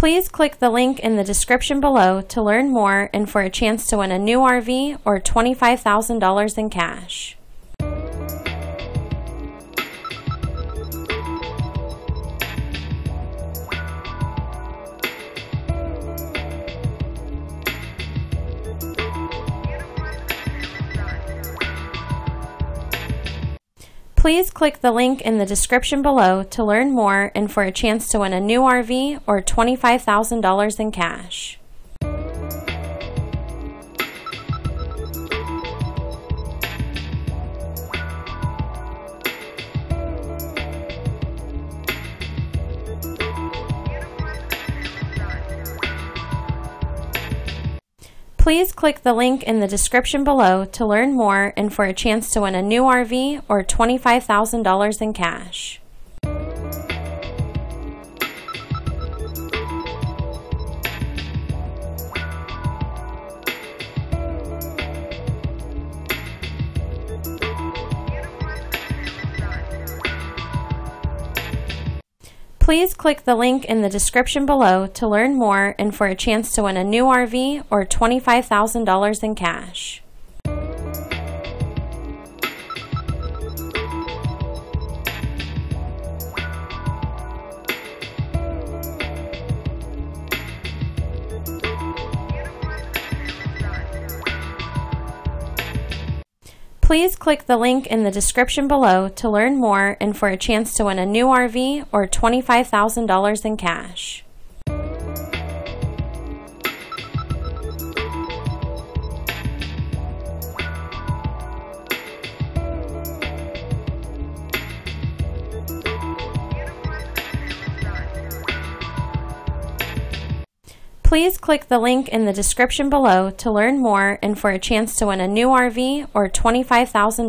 Please click the link in the description below to learn more and for a chance to win a new RV or $25,000 in cash. Please click the link in the description below to learn more and for a chance to win a new RV or $25,000 in cash. Please click the link in the description below to learn more and for a chance to win a new RV or $25,000 in cash. Please click the link in the description below to learn more and for a chance to win a new RV or $25,000 in cash. Please click the link in the description below to learn more and for a chance to win a new RV or $25,000 in cash. Please click the link in the description below to learn more and for a chance to win a new RV or $25,000